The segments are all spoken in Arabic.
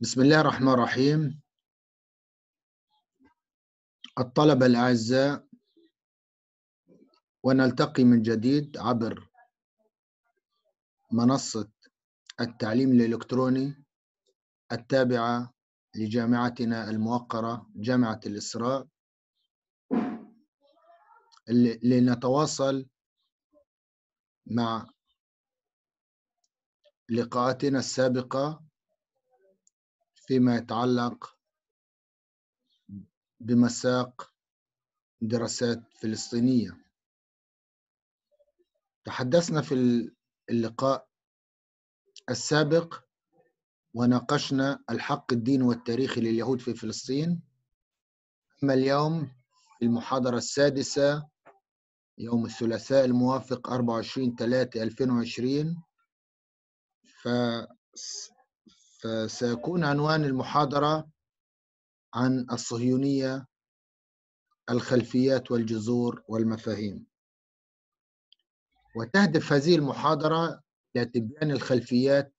بسم الله الرحمن الرحيم. الطلبة الأعزاء ونلتقي من جديد عبر منصة التعليم الإلكتروني التابعة لجامعتنا الموقرة جامعة الإسراء لنتواصل مع لقاءاتنا السابقة فيما يتعلق بمساق دراسات فلسطينية. تحدثنا في اللقاء السابق وناقشنا الحق الديني والتاريخي لليهود في فلسطين. أما اليوم في المحاضرة السادسة يوم الثلاثاء الموافق 24 3 2020 ف فسيكون عنوان المحاضرة عن الصهيونية الخلفيات والجذور والمفاهيم. وتهدف هذه المحاضرة إلى تبيان الخلفيات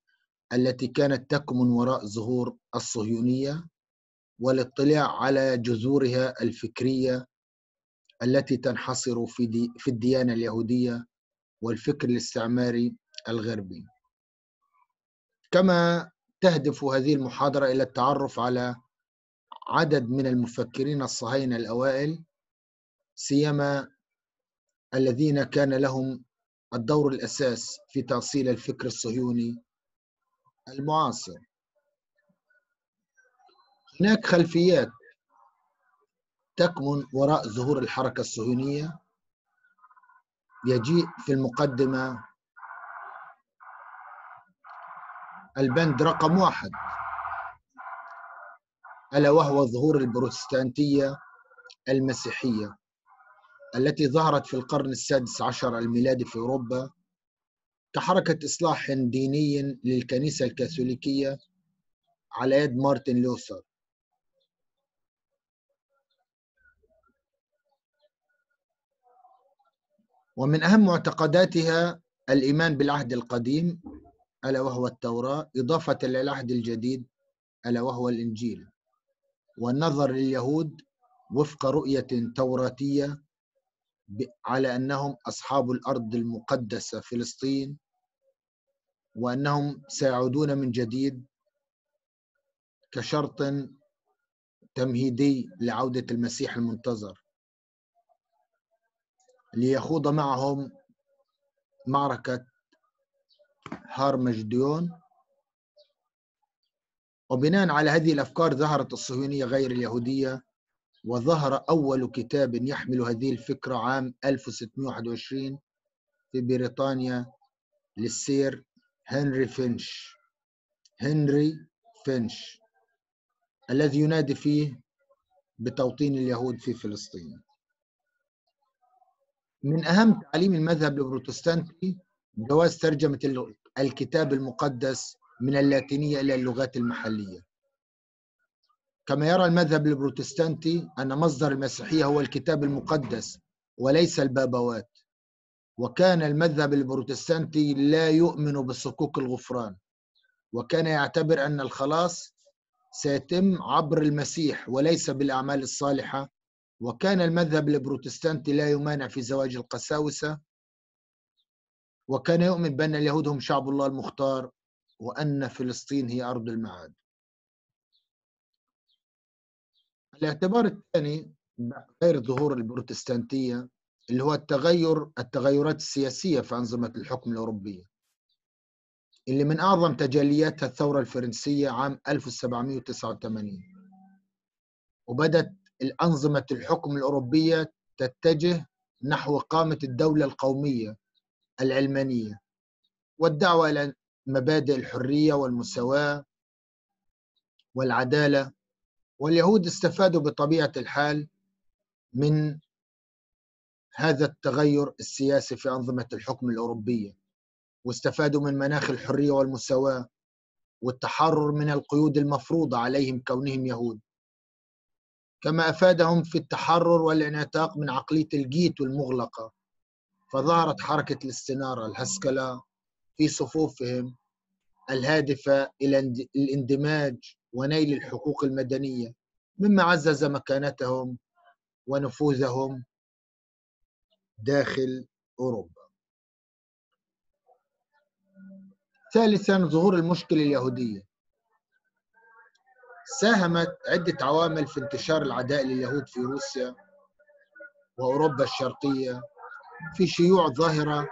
التي كانت تكمن وراء ظهور الصهيونية والاطلاع على جذورها الفكرية التي تنحصر في, في الديانة اليهودية والفكر الاستعماري الغربي. كما تهدف هذه المحاضرة إلى التعرف على عدد من المفكرين الصهاينة الأوائل سيما الذين كان لهم الدور الأساس في تأصيل الفكر الصهيوني المعاصر. هناك خلفيات تكمن وراء ظهور الحركة الصهيونية يجيء في المقدمة البند رقم واحد. ألا وهو ظهور البروتستانتية المسيحية التي ظهرت في القرن السادس عشر الميلادي في أوروبا كحركة إصلاح ديني للكنيسة الكاثوليكية على يد مارتن لوثر. ومن أهم معتقداتها الإيمان بالعهد القديم ألا وهو التوراة إضافة للعهد الجديد ألا وهو الإنجيل. والنظر لليهود وفق رؤية توراتية على أنهم أصحاب الأرض المقدسة فلسطين وأنهم سيعودون من جديد كشرط تمهيدي لعودة المسيح المنتظر. ليخوض معهم معركة هارمجديون. وبناء على هذه الأفكار ظهرت الصهيونية غير اليهودية وظهر أول كتاب يحمل هذه الفكرة عام 1621 في بريطانيا للسير هنري فينش. هنري فينش الذي ينادي فيه بتوطين اليهود في فلسطين. من أهم تعاليم المذهب البروتستانتي جواز ترجمة الكتاب المقدس من اللاتينية إلى اللغات المحلية. كما يرى المذهب البروتستانتي أن مصدر المسيحية هو الكتاب المقدس وليس البابوات وكان المذهب البروتستانتي لا يؤمن بصكوك الغفران وكان يعتبر أن الخلاص سيتم عبر المسيح وليس بالأعمال الصالحة وكان المذهب البروتستانتي لا يمانع في زواج القساوسة وكان يؤمن بأن اليهود هم شعب الله المختار وأن فلسطين هي أرض المعاد. الاعتبار الثاني غير ظهور البروتستانتية اللي هو التغير التغيرات السياسية في أنظمة الحكم الأوروبية. اللي من أعظم تجلياتها الثورة الفرنسية عام 1789 وبدت الأنظمة الحكم الأوروبية تتجه نحو قامة الدولة القومية العلمانية. والدعوة إلى مبادئ الحرية والمساواة والعدالة. واليهود استفادوا بطبيعة الحال من هذا التغير السياسي في أنظمة الحكم الأوروبية. واستفادوا من مناخ الحرية والمساواة والتحرر من القيود المفروضة عليهم كونهم يهود. كما أفادهم في التحرر والانعتاق من عقلية الجيت المغلقة. فظهرت حركة الاستنارة الهسكلة في صفوفهم الهادفة إلى الاندماج ونيل الحقوق المدنية. مما عزز مكانتهم ونفوذهم داخل أوروبا. ثالثا ظهور المشكلة اليهودية. ساهمت عدة عوامل في انتشار العداء لليهود في روسيا وأوروبا الشرقية. في شيوع ظاهرة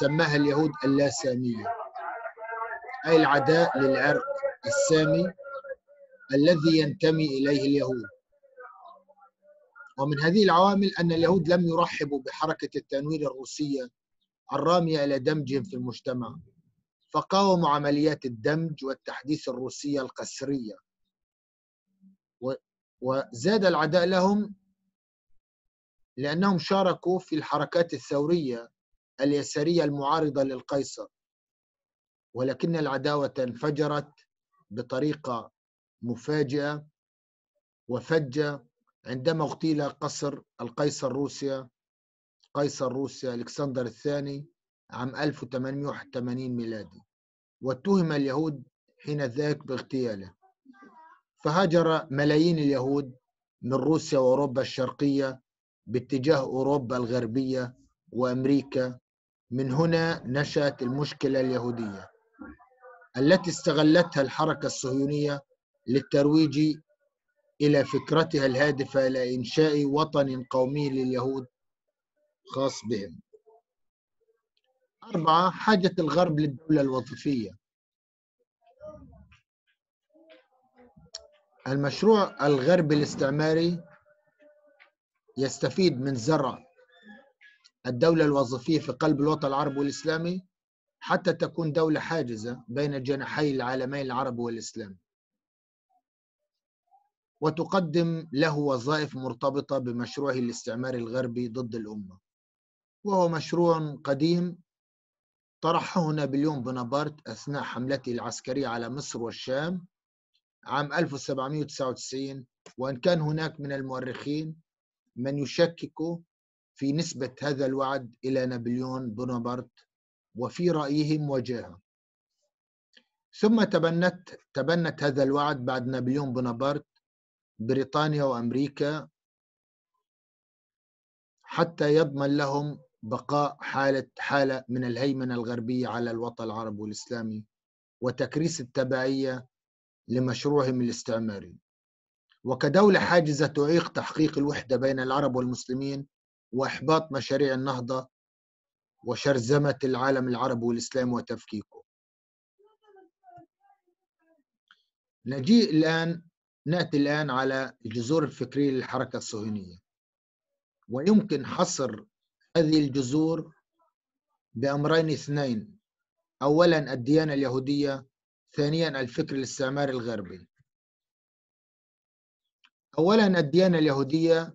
سماها اليهود اللاسامية أي العداء للعرق السامي الذي ينتمي إليه اليهود. ومن هذه العوامل أن اليهود لم يرحبوا بحركة التنوير الروسية الرامية إلى دمجهم في المجتمع فقاوموا عمليات الدمج والتحديث الروسية القسرية. وزاد العداء لهم لأنهم شاركوا في الحركات الثورية اليسارية المعارضة للقيصر. ولكن العداوة انفجرت بطريقة مفاجئة وفجة عندما اغتيل قصر القيصر روسيا قيصر روسيا ألكسندر الثاني عام 1881 ميلادي. واتهم اليهود حين ذاك باغتياله. فهاجر ملايين اليهود من روسيا وأوروبا الشرقية باتجاه أوروبا الغربية وأمريكا من هنا نشأت المشكلة اليهودية التي استغلتها الحركة الصهيونية للترويج إلى فكرتها الهادفة إلى إنشاء وطن قومي لليهود خاص بهم. أربعة حاجة الغرب للدولة الوظيفية. المشروع الغربي الاستعماري يستفيد من زرع الدولة الوظيفية في قلب الوطن العربي والإسلامي حتى تكون دولة حاجزة بين جناحي العالمين العربي والإسلامي. وتقدم له وظائف مرتبطة بمشروعه الاستعماري الغربي ضد الأمة. وهو مشروع قديم طرحه نابليون بونابرت أثناء حملته العسكرية على مصر والشام عام 1799 وأن كان هناك من المؤرخين من يشكك في نسبة هذا الوعد إلى نابليون بونابرت وفي رأيهم وجاهه ثم تبنت تبنت هذا الوعد بعد نابليون بونابرت بريطانيا وأمريكا حتى يضمن لهم بقاء حالة حالة من الهيمنة الغربية على الوطن العربي والإسلامي وتكريس التبعية لمشروعهم الاستعماري. وكدولة حاجزة تعيق تحقيق الوحدة بين العرب والمسلمين وإحباط مشاريع النهضة وشرذمة العالم العربي والإسلام وتفكيكه. نجي الآن نأتي الآن على الجذور الفكرية للحركة الصهيونية. ويمكن حصر هذه الجذور بأمرين اثنين. أولا الديانة اليهودية ثانيا الفكر الاستعماري الغربي. أولا الديانة اليهودية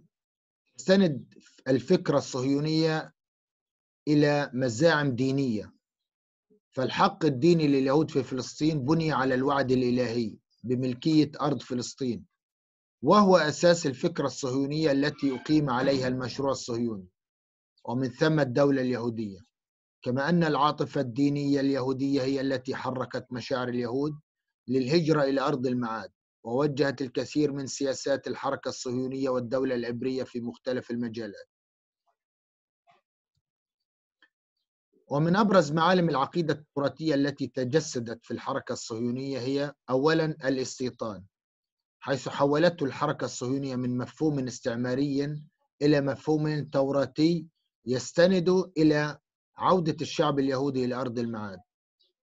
تستند الفكرة الصهيونية إلى مزاعم دينية. فالحق الديني لليهود في فلسطين بني على الوعد الإلهي بملكية أرض فلسطين وهو أساس الفكرة الصهيونية التي أقيم عليها المشروع الصهيوني ومن ثم الدولة اليهودية. كما أن العاطفة الدينية اليهودية هي التي حركت مشاعر اليهود للهجرة إلى أرض المعاد. ووجهت الكثير من سياسات الحركة الصهيونية والدولة العبرية في مختلف المجالات. ومن أبرز معالم العقيدة التراثية التي تجسدت في الحركة الصهيونية هي أولا الاستيطان حيث حولته الحركة الصهيونية من مفهوم استعماري إلى مفهوم توراتي يستند إلى عودة الشعب اليهودي إلى أرض المعاد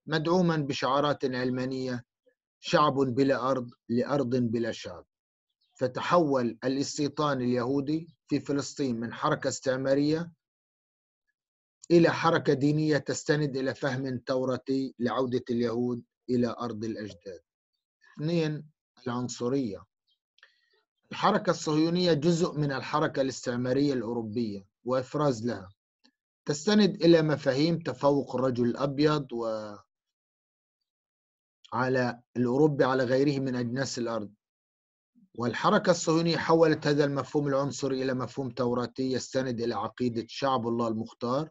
مدعوما بشعارات علمانية شعب بلا أرض لأرض بلا شعب. فتحول الاستيطان اليهودي في فلسطين من حركة استعمارية إلى حركة دينية تستند إلى فهم توراتي لعودة اليهود إلى أرض الأجداد. اثنين العنصرية. الحركة الصهيونية جزء من الحركة الاستعمارية الأوروبية وإفراز لها. تستند إلى مفاهيم تفوق الرجل الأبيض و على الأوروبي على غيره من أجناس الأرض. والحركة الصهيونية حولت هذا المفهوم العنصري إلى مفهوم توراتي يستند إلى عقيدة شعب الله المختار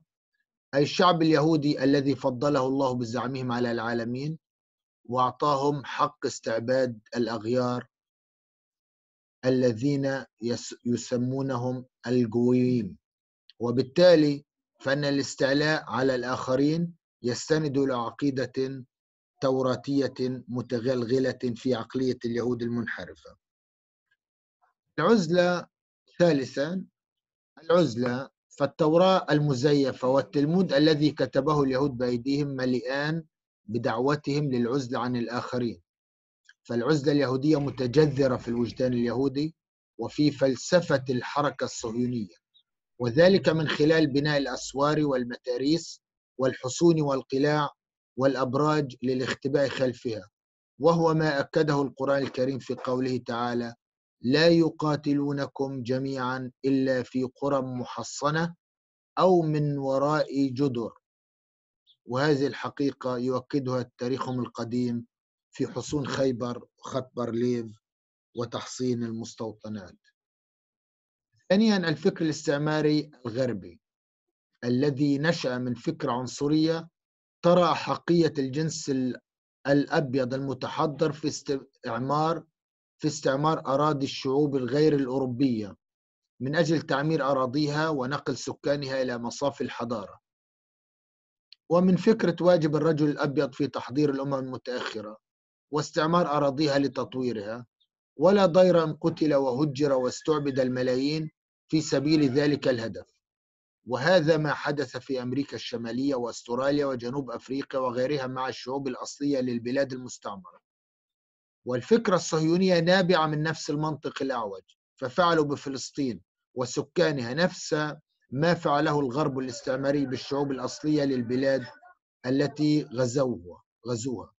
أي الشعب اليهودي الذي فضله الله بزعمهم على العالمين وأعطاهم حق استعباد الأغيار الذين يسمونهم الجويم وبالتالي فإن الاستعلاء على الآخرين يستند إلى عقيدة توراتية متغلغلة في عقلية اليهود المنحرفة. العزلة ثالثا العزلة فالتوراة المزيفة والتلمود الذي كتبه اليهود بأيديهم مليئان بدعوتهم للعزلة عن الآخرين. فالعزلة اليهودية متجذرة في الوجدان اليهودي وفي فلسفة الحركة الصهيونية وذلك من خلال بناء الأسوار والمتاريس والحصون والقلاع والأبراج للاختباء خلفها وهو ما أكده القرآن الكريم في قوله تعالى لا يقاتلونكم جميعا إلا في قرى محصنة أو من وراء جدر. وهذه الحقيقة يؤكدها تاريخهم القديم في حصون خيبر وخط بارليف وتحصين المستوطنات. ثانيا الفكر الاستعماري الغربي الذي نشأ من فكرة عنصرية ترى أحقية الجنس الأبيض المتحضر في استعمار في استعمار أراضي الشعوب الغير الأوروبية من أجل تعمير أراضيها ونقل سكانها إلى مصاف الحضارة. ومن فكرة واجب الرجل الأبيض في تحضير الأمم المتأخرة واستعمار أراضيها لتطويرها ولا ضير أن قتل وهجر واستعبد الملايين في سبيل ذلك الهدف. وهذا ما حدث في أمريكا الشمالية وأستراليا وجنوب أفريقيا وغيرها مع الشعوب الأصلية للبلاد المستعمرة. والفكرة الصهيونية نابعة من نفس المنطق الأعوج ففعلوا بفلسطين وسكانها نفس ما فعله الغرب الاستعماري بالشعوب الأصلية للبلاد التي غزوها غزوها.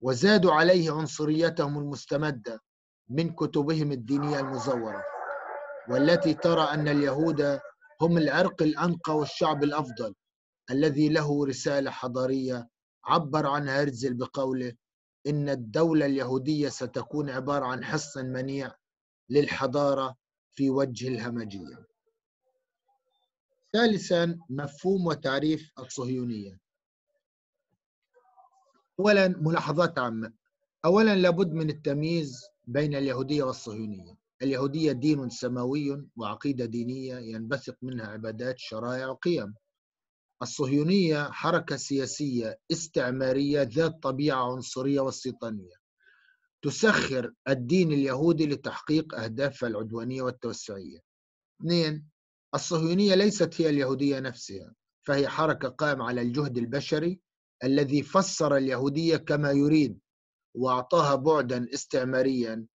وزادوا عليه عنصريتهم المستمدة من كتبهم الدينية المزورة والتي ترى أن اليهود هم العرق الأنقى والشعب الأفضل الذي له رسالة حضارية عبر عنها هرتزل بقوله إن الدولة اليهودية ستكون عبارة عن حصن منيع للحضارة في وجه الهمجية. ثالثا مفهوم وتعريف الصهيونية. أولا ملاحظات عامة. أولا لابد من التمييز بين اليهودية والصهيونية. اليهودية دين سماوي وعقيدة دينية ينبثق منها عبادات شرائع وقيم الصهيونية حركة سياسية استعمارية ذات طبيعة عنصرية واستيطانية تسخر الدين اليهودي لتحقيق أهدافها العدوانية والتوسعية. اثنين الصهيونية ليست هي اليهودية نفسها فهي حركة قائمة على الجهد البشري الذي فسر اليهودية كما يريد وأعطاها بعدا استعماريا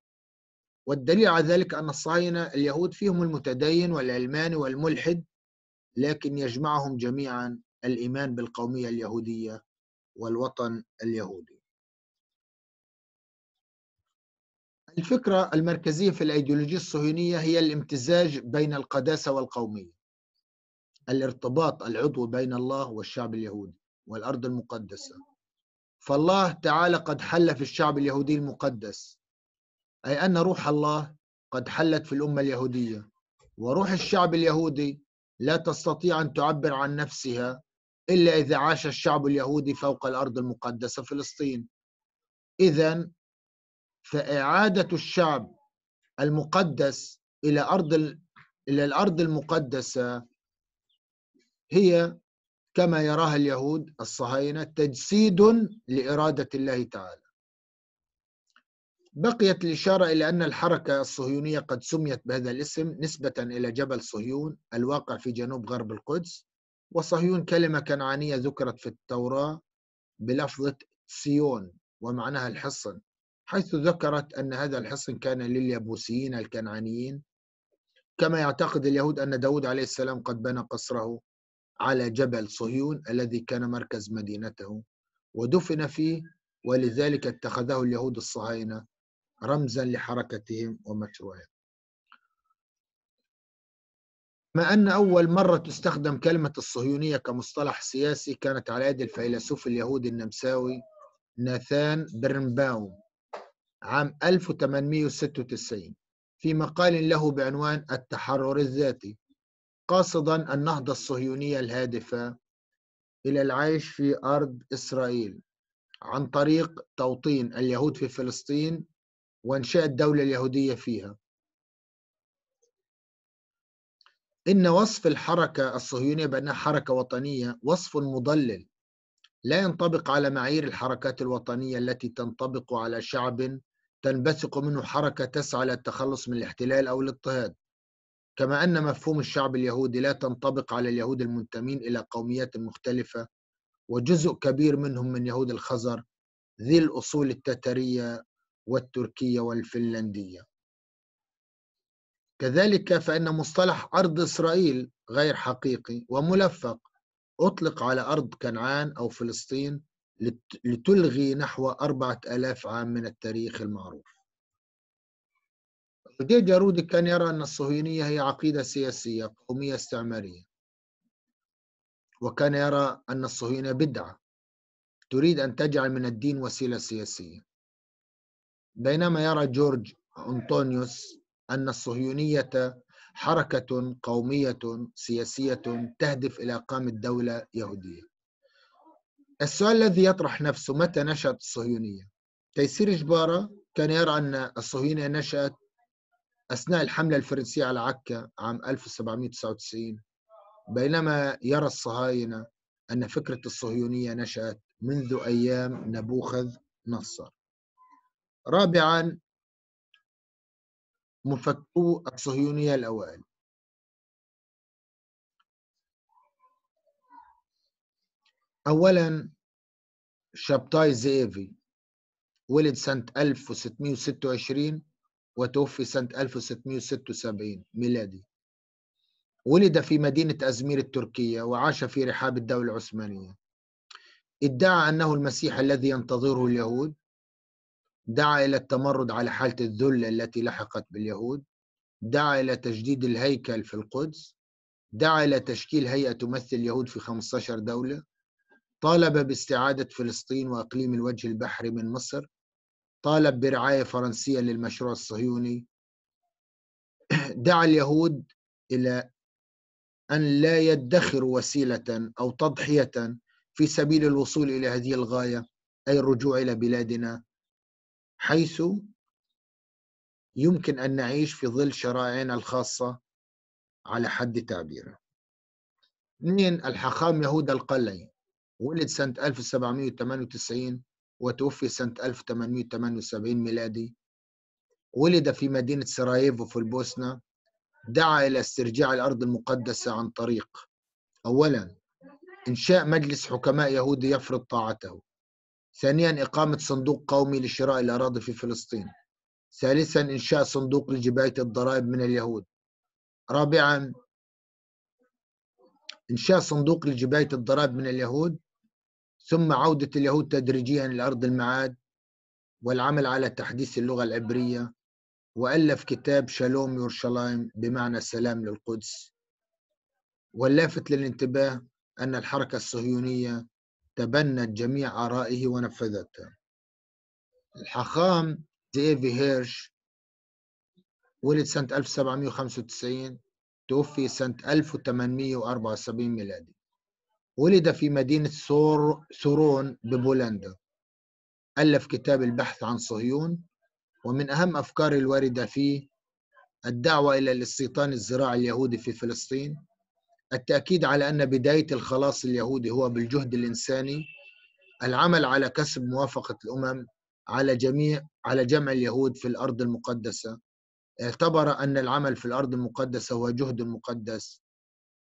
والدليل على ذلك أن الصهاينة اليهود فيهم المتدين والعلماني والملحد لكن يجمعهم جميعا الإيمان بالقومية اليهودية والوطن اليهودي. الفكرة المركزية في الأيديولوجية الصهيونية هي الامتزاج بين القداسة والقومية الارتباط العضوي بين الله والشعب اليهودي والأرض المقدسة. فالله تعالى قد حل في الشعب اليهودي المقدس أي أن روح الله قد حلت في الأمة اليهودية وروح الشعب اليهودي لا تستطيع أن تعبر عن نفسها إلا إذا عاش الشعب اليهودي فوق الأرض المقدسة فلسطين. إذا فإعادة الشعب المقدس إلى أرض إلى الأرض المقدسة هي كما يراها اليهود الصهاينة تجسيد لإرادة الله تعالى. بقيت الإشارة إلى أن الحركة الصهيونية قد سميت بهذا الاسم نسبة إلى جبل صهيون الواقع في جنوب غرب القدس وصهيون كلمة كنعانية ذكرت في التوراة بلفظة سيون ومعناها الحصن حيث ذكرت أن هذا الحصن كان لليبوسيين الكنعانيين. كما يعتقد اليهود أن داود عليه السلام قد بنى قصره على جبل صهيون الذي كان مركز مدينته ودفن فيه ولذلك اتخذه اليهود الصهاينة رمزا لحركتهم ومشروعهم. ما أن أول مرة تستخدم كلمة الصهيونية كمصطلح سياسي كانت على يد الفيلسوف اليهودي النمساوي ناثان برنباوم عام 1896 في مقال له بعنوان التحرر الذاتي قاصدا النهضة الصهيونية الهادفة إلى العيش في أرض إسرائيل عن طريق توطين اليهود في فلسطين وإنشاء الدولة اليهودية فيها. إن وصف الحركة الصهيونية بأنها حركة وطنية وصف مضلل. لا ينطبق على معايير الحركات الوطنية التي تنطبق على شعب تنبثق منه حركة تسعى للتخلص من الاحتلال أو الاضطهاد. كما أن مفهوم الشعب اليهودي لا تنطبق على اليهود المنتمين إلى قوميات مختلفة وجزء كبير منهم من يهود الخزر ذي الأصول التترية والتركية والفنلندية. كذلك فإن مصطلح أرض إسرائيل غير حقيقي وملفق. أطلق على أرض كنعان أو فلسطين لتلغي نحو أربعة ألاف عام من التاريخ المعروف. جي جارودي كان يرى أن الصهيونية هي عقيدة سياسية قومية استعمارية. وكان يرى أن الصهيونية بدعة. تريد أن تجعل من الدين وسيلة سياسية. بينما يرى جورج أنطونيوس أن الصهيونية حركة قومية سياسية تهدف إلى إقامة دولة يهودية. السؤال الذي يطرح نفسه متى نشأت الصهيونية؟ تيسير جبارة كان يرى أن الصهيونية نشأت أثناء الحملة الفرنسية على عكا عام 1799 بينما يرى الصهاينة أن فكرة الصهيونية نشأت منذ أيام نبوخذ نصر. رابعا مفكرو الصهيونية الأوائل. أولا شابتاي زيفي ولد سنة 1626 وتوفي سنة 1676 ميلادي. ولد في مدينة أزمير التركية وعاش في رحاب الدولة العثمانية. ادعى أنه المسيح الذي ينتظره اليهود. دعا إلى التمرد على حالة الذل التي لحقت باليهود. دعا إلى تجديد الهيكل في القدس. دعا إلى تشكيل هيئة تمثل اليهود في 15 دولة. طالب باستعادة فلسطين وأقليم الوجه البحري من مصر. طالب برعاية فرنسية للمشروع الصهيوني. دعا اليهود إلى أن لا يدخروا وسيلة أو تضحية في سبيل الوصول إلى هذه الغاية أي الرجوع إلى بلادنا. حيث يمكن أن نعيش في ظل شرائعنا الخاصة على حد تعبيره اثنين الحخام يهودا القلعي ولد سنة 1798 وتوفي سنة 1878 ميلادي. ولد في مدينة سراييفو في البوسنة. دعا إلى استرجاع الأرض المقدسة عن طريق أولا إنشاء مجلس حكماء يهودي يفرض طاعته. ثانيا إقامة صندوق قومي لشراء الأراضي في فلسطين. ثالثا إنشاء صندوق لجباية الضرائب من اليهود. رابعا إنشاء صندوق لجباية الضرائب من اليهود. ثم عودة اليهود تدريجيا إلى أرض المعاد والعمل على تحديث اللغة العبرية. وألف كتاب شالوم يورشلايم بمعنى سلام للقدس. واللافت للانتباه أن الحركة الصهيونية تبنت جميع آرائه ونفذتها الحاخام زيفي هيرش ولد سنة 1795 توفي سنة 1874 ميلادي. ولد في مدينة سور سورون ببولندا. ألف كتاب البحث عن صهيون ومن أهم أفكار الواردة فيه الدعوة إلى الاستيطان الزراعي اليهودي في فلسطين التأكيد على أن بداية الخلاص اليهودي هو بالجهد الإنساني العمل على كسب موافقة الأمم على جميع على جمع اليهود في الأرض المقدسة. اعتبر أن العمل في الأرض المقدسة هو جهد مقدس.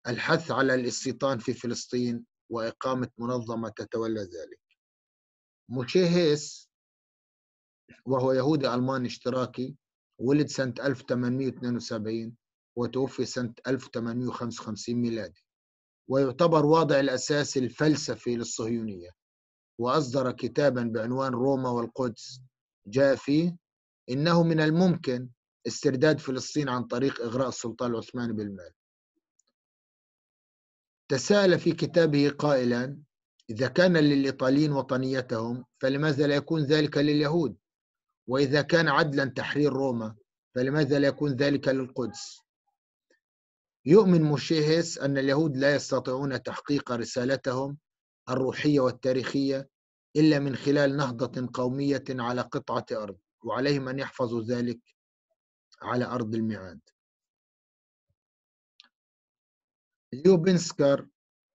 الحث على الاستيطان في فلسطين وإقامة منظمة تتولى ذلك. موشيهيس وهو يهودي ألماني اشتراكي ولد سنة 1872 وتوفي سنة 1855 ميلادي. ويعتبر واضع الأساس الفلسفي للصهيونية. وأصدر كتابا بعنوان روما والقدس. جاء فيه إنه من الممكن استرداد فلسطين عن طريق إغراء السلطان العثماني بالمال. تساءل في كتابه قائلا إذا كان للإيطاليين وطنيتهم فلماذا لا يكون ذلك لليهود؟ وإذا كان عدلا تحرير روما فلماذا لا يكون ذلك للقدس؟ يؤمن موشيهس أن اليهود لا يستطيعون تحقيق رسالتهم الروحية والتاريخية إلا من خلال نهضة قومية على قطعة أرض وعليهم أن يحفظوا ذلك على أرض الميعاد. ليوبنسكر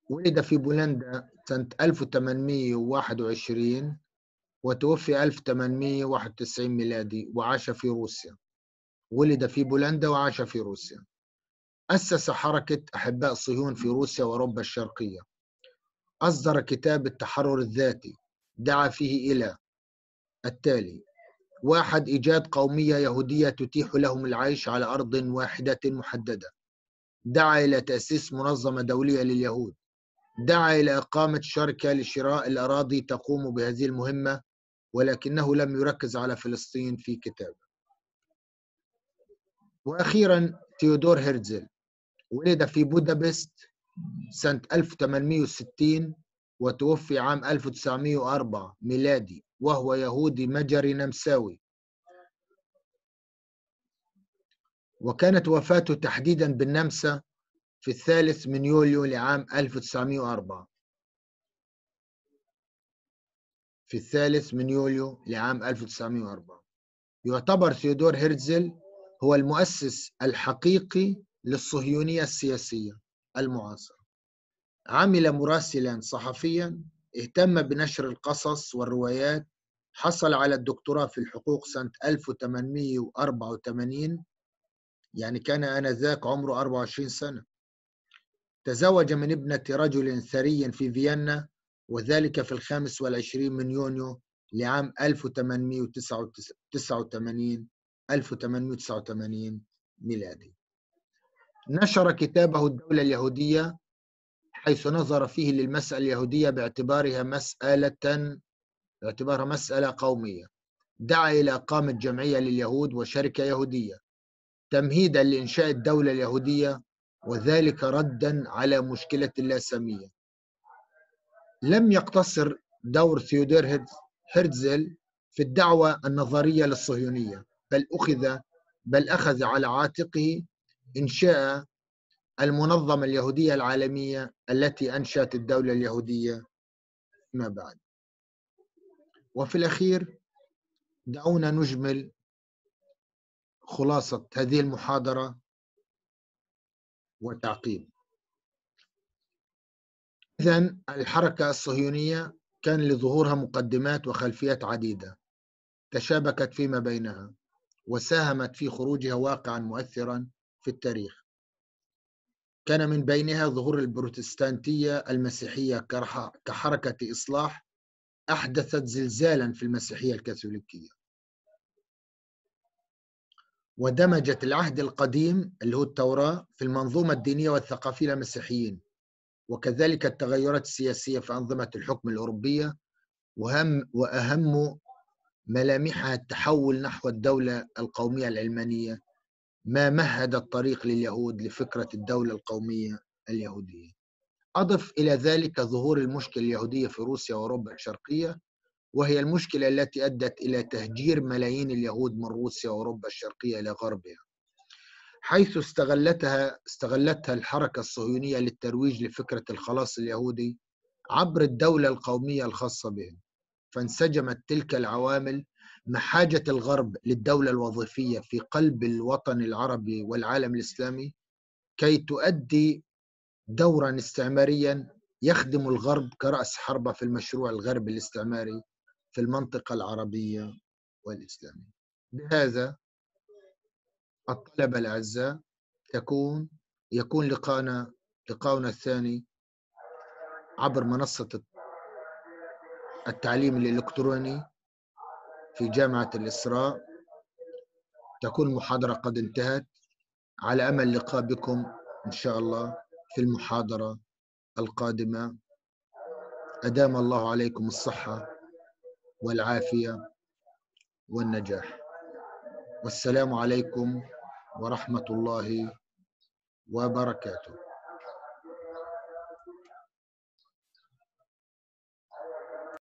ولد في بولندا سنة 1821 وتوفي 1891 ميلادي وعاش في روسيا. ولد في بولندا وعاش في روسيا. أسس حركة أحباء صهيون في روسيا وأوروبا الشرقية. أصدر كتاب التحرر الذاتي دعا فيه إلى التالي واحد إيجاد قومية يهودية تتيح لهم العيش على أرض واحدة محددة. دعا إلى تأسيس منظمة دولية لليهود. دعا إلى إقامة شركة لشراء الأراضي تقوم بهذه المهمة ولكنه لم يركز على فلسطين في كتابه. وأخيرا تيودور هيرزل ولد في بودابست سنة 1860 وتوفي عام 1904 ميلادي وهو يهودي مجري نمساوي. وكانت وفاته تحديدا بالنمسا في الثالث من يوليو لعام 1904 في الثالث من يوليو لعام 1904 يعتبر ثيودور هيرزل هو المؤسس الحقيقي للصهيونية السياسية المعاصرة. عمل مراسلا صحفيا اهتم بنشر القصص والروايات حصل على الدكتوراه في الحقوق سنة 1884 يعني كان آنذاك عمره 24 سنة. تزوج من ابنة رجل ثري في فيينا وذلك في الخامس والعشرين من يونيو لعام 1889 1889 ميلادي. نشر كتابه الدولة اليهودية حيث نظر فيه للمسألة اليهودية باعتبارها مسألة باعتبارها مسألة قومية. دعا إلى إقامة جمعية لليهود وشركة يهودية تمهيدا لإنشاء الدولة اليهودية وذلك ردا على مشكلة اللاسامية. لم يقتصر دور ثيودور هرتزل في الدعوة النظرية للصهيونية بل أخذ بل أخذ على عاتقه إنشاء المنظمة اليهودية العالمية التي أنشأت الدولة اليهودية ما بعد. وفي الأخير دعونا نجمل خلاصة هذه المحاضرة وتعقيب إذا الحركة الصهيونية كان لظهورها مقدمات وخلفيات عديدة تشابكت فيما بينها وساهمت في خروجها واقعا مؤثرا في التاريخ. كان من بينها ظهور البروتستانتية المسيحية كحركة إصلاح أحدثت زلزالا في المسيحية الكاثوليكية. ودمجت العهد القديم اللي هو التوراة في المنظومة الدينية والثقافية للمسيحيين وكذلك التغيرات السياسية في أنظمة الحكم الأوروبية وهم وأهم ملامحها التحول نحو الدولة القومية العلمانية ما مهد الطريق لليهود لفكرة الدولة القومية اليهودية. أضف إلى ذلك ظهور المشكلة اليهودية في روسيا وأوروبا الشرقية وهي المشكلة التي أدت إلى تهجير ملايين اليهود من روسيا وأوروبا الشرقية إلى غربها حيث استغلتها استغلتها الحركة الصهيونية للترويج لفكرة الخلاص اليهودي عبر الدولة القومية الخاصة بهم. فانسجمت تلك العوامل مع حاجة الغرب للدولة الوظيفية في قلب الوطن العربي والعالم الإسلامي؟ كي تؤدي دورا استعماريا يخدم الغرب كرأس حربة في المشروع الغربي الاستعماري في المنطقة العربية والإسلامية. بهذا الطلبة الأعزاء تكون يكون لقانا لقاؤنا الثاني عبر منصة التعليم الإلكتروني في جامعة الإسراء تكون المحاضرة قد انتهت. على أمل اللقاء بكم إن شاء الله في المحاضرة القادمة. أدام الله عليكم الصحة والعافية والنجاح. والسلام عليكم ورحمة الله وبركاته.